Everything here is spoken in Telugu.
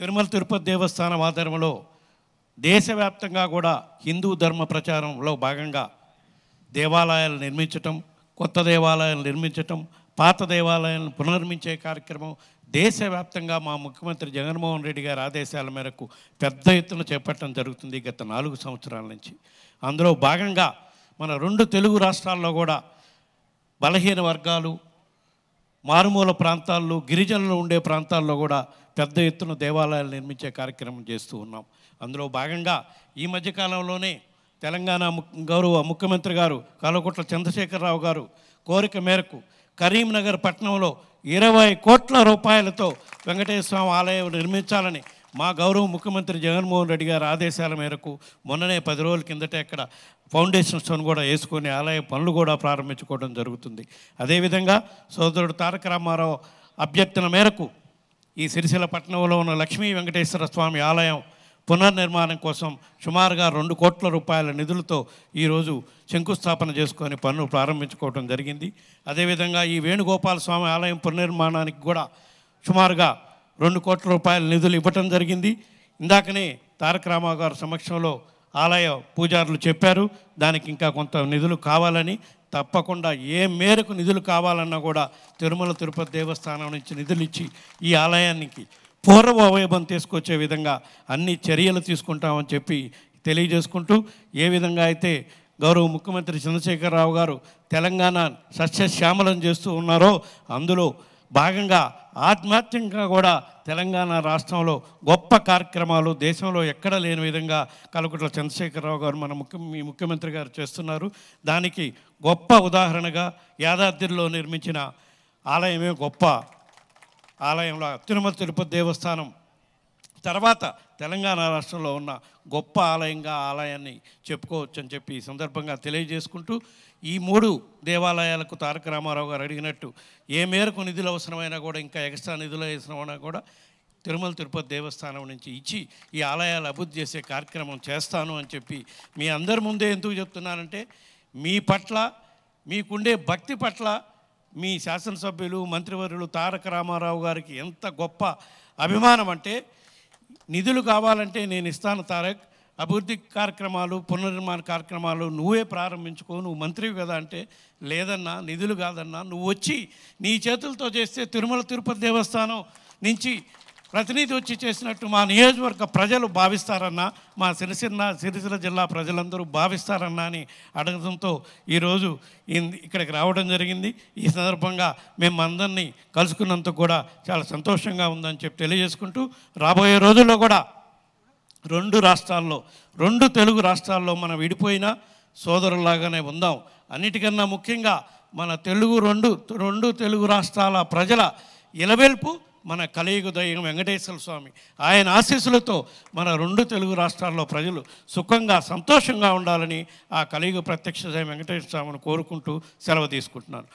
తిరుమల తిరుపతి దేవస్థానం ఆధారంలో దేశవ్యాప్తంగా కూడా హిందూ ధర్మ ప్రచారంలో భాగంగా దేవాలయాలు నిర్మించటం కొత్త దేవాలయాలు నిర్మించటం పాత దేవాలయాలను పునర్మించే కార్యక్రమం దేశవ్యాప్తంగా మా ముఖ్యమంత్రి జగన్మోహన్ రెడ్డి గారి ఆదేశాల మేరకు పెద్ద ఎత్తున చేపట్టడం జరుగుతుంది గత నాలుగు సంవత్సరాల నుంచి. అందులో భాగంగా మన రెండు తెలుగు రాష్ట్రాల్లో కూడా బలహీన వర్గాలు మారుమూల ప్రాంతాల్లో గిరిజనులు ఉండే ప్రాంతాల్లో కూడా పెద్ద ఎత్తున దేవాలయాలు నిర్మించే కార్యక్రమం చేస్తూ ఉన్నాం. అందులో భాగంగా ఈ మధ్యకాలంలోనే తెలంగాణ ము- గౌరవ ముఖ్యమంత్రి గారు కల్వకుట్ల చంద్రశేఖరరావు గారు కోరిక మేరకు కరీంనగర్ పట్టణంలో ఇరవై కోట్ల రూపాయలతో వెంకటేశ్వర స్వామి ఆలయం నిర్మించాలని మా గౌరవ ముఖ్యమంత్రి జగన్మోహన్ రెడ్డి గారి ఆదేశాల మేరకు మొన్ననే పది రోజుల కిందటే అక్కడ ఫౌండేషన్ స్టోన్ కూడా వేసుకొని ఆలయ పనులు కూడా ప్రారంభించుకోవడం జరుగుతుంది. అదేవిధంగా సోదరుడు తారక రామారావు అభ్యర్థన మేరకు ఈ సిరిసిల్ల పట్టణంలో ఉన్న లక్ష్మీ వెంకటేశ్వర స్వామి ఆలయం పునర్నిర్మాణం కోసం సుమారుగా రెండు కోట్ల రూపాయల నిధులతో ఈరోజు శంకుస్థాపన చేసుకొని పనులు ప్రారంభించుకోవడం జరిగింది. అదేవిధంగా ఈ వేణుగోపాల స్వామి ఆలయం పునర్నిర్మాణానికి కూడా సుమారుగా రెండు కోట్ల రూపాయల నిధులు ఇవ్వటం జరిగింది. ఇందాకనే తారక రామారావు గారి సమక్షంలో ఆలయ పూజారులు చెప్పారు దానికి ఇంకా కొంత నిధులు కావాలని తప్పకుండా ఏ మేరకు నిధులు కావాలన్నా కూడా తిరుమల తిరుపతి దేవస్థానం నుంచి నిధులు ఇచ్చి ఈ ఆలయానికి పూర్వ అవయవం తీసుకొచ్చే విధంగా అన్ని చర్యలు తీసుకుంటామని చెప్పి తెలియజేసుకుంటూ ఏ విధంగా అయితే గౌరవ ముఖ్యమంత్రి చంద్రశేఖరరావు గారు తెలంగాణ సస్యశ్యామలం చేస్తూ ఉన్నారో అందులో భాగంగా ఆత్మహత్యంగా కూడా తెలంగాణ రాష్ట్రంలో గొప్ప కార్యక్రమాలు దేశంలో ఎక్కడ లేని విధంగా కలకుట్ల చంద్రశేఖరరావు గారు మన ముఖ్య మీ ముఖ్యమంత్రి గారు చేస్తున్నారు. దానికి గొప్ప ఉదాహరణగా యాదాద్రిలో నిర్మించిన ఆలయమే గొప్ప ఆలయంలో తిరుమల తిరుపతి దేవస్థానం. తర్వాత తెలంగాణ రాష్ట్రంలో ఉన్న గొప్ప ఆలయంగా ఆలయాన్ని చెప్పుకోవచ్చు అని చెప్పి ఈ సందర్భంగా తెలియజేసుకుంటూ ఈ మూడు దేవాలయాలకు తారక రామారావు గారు అడిగినట్టు ఏ మేరకు నిధులు అవసరమైనా కూడా ఇంకా ఎక్స్ట్రా నిధులు అవసరమైనా కూడా తిరుమల తిరుపతి దేవస్థానం నుంచి ఇచ్చి ఈ ఆలయాలు అభివృద్ధి చేసే కార్యక్రమం చేస్తాను అని చెప్పి మీ అందరి ముందే ఎందుకు చెప్తున్నానంటే మీ పట్ల మీకుండే భక్తి పట్ల మీ శాసనసభ్యులు మంత్రివర్యులు తారక రామారావు గారికి ఎంత గొప్ప అభిమానం అంటే నిధులు కావాలంటే నేను ఇస్తాను తారక్. అభివృద్ధి కార్యక్రమాలు పునర్నిర్మాణ కార్యక్రమాలు నువ్వే ప్రారంభించుకో నువ్వు మంత్రివి కదా అంటే లేదన్నా నిధులు కాదన్నా నువ్వు వచ్చి నీ చేతులతో చేస్తే తిరుమల తిరుపతి దేవస్థానం నుంచి ప్రతినిధి వచ్చి చేసినట్టు మా నియోజకవర్గ ప్రజలు భావిస్తారన్నా మా సిరిసిల్ల సిరిసిల్ల జిల్లా ప్రజలందరూ భావిస్తారన్న అని అడగడంతో ఈరోజు ఇక్కడికి రావడం జరిగింది. ఈ సందర్భంగా మేము అందరినీ కలుసుకున్నందుకు కూడా చాలా సంతోషంగా ఉందని చెప్పి తెలియజేసుకుంటూ రాబోయే రోజుల్లో కూడా రెండు రాష్ట్రాల్లో రెండు తెలుగు రాష్ట్రాల్లో మనం విడిపోయిన సోదరులాగానే ఉందాం. అన్నిటికన్నా ముఖ్యంగా మన తెలుగు రెండు రెండు తెలుగు రాష్ట్రాల ప్రజల ఇలవెల్పు మన కలియుగ దైవం వెంకటేశ్వర స్వామి. ఆయన ఆశీస్సులతో మన రెండు తెలుగు రాష్ట్రాల్లో ప్రజలు సుఖంగా సంతోషంగా ఉండాలని ఆ కలియుగ ప్రత్యక్ష దైవం వెంకటేశ్వర స్వామిని కోరుకుంటూ సెలవు తీసుకుంటున్నాను.